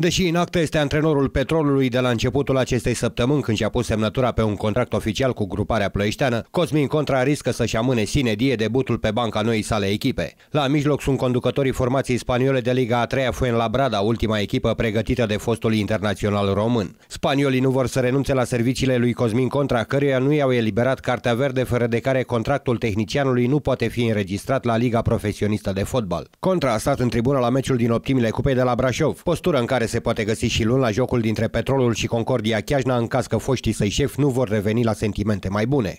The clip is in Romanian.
Deși în actă este antrenorul Petrolului de la începutul acestei săptămâni când și-a pus semnătura pe un contract oficial cu gruparea plăieșteană, Cosmin Contra riscă să-și amâne sine die debutul pe banca noii sale echipe. La mijloc sunt conducătorii formației spaniole de Liga a 3-a Fuenlabrada, ultima echipă pregătită de fostul internațional român. Spaniolii nu vor să renunțe la serviciile lui Cosmin Contra, căruia nu i-au eliberat cartea verde, fără de care contractul tehnicianului nu poate fi înregistrat la Liga Profesionistă de Fotbal. Contra a stat în tribună la meciul din optimile cupei de la Brașov, postură în care se poate găsi și luni la jocul dintre Petrolul și Concordia Chiajna în caz că foștii săi șefi nu vor reveni la sentimente mai bune.